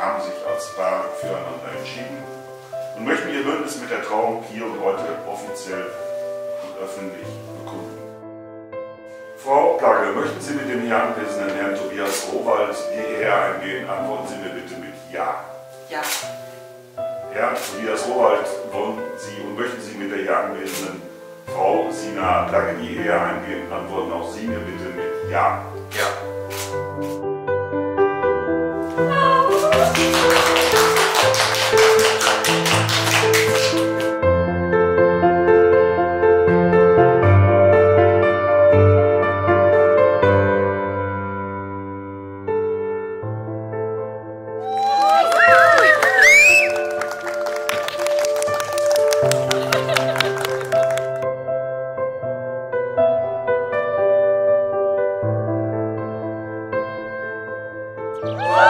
haben sich als Paar füreinander entschieden und möchten ihr Bündnis mit der Trauung hier und heute offiziell und öffentlich bekunden. Frau Plage, möchten Sie mit dem hier anwesenden Herrn Tobias Rowald hierher eingehen? Antworten Sie mir bitte mit Ja. Ja. Herr Tobias Rowald, wollen Sie und möchten Sie mit der hier anwesenden Frau Sina Plage hierher eingehen? Antworten auch Sie mir bitte mit Ja. Ja. Woo!